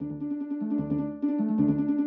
Música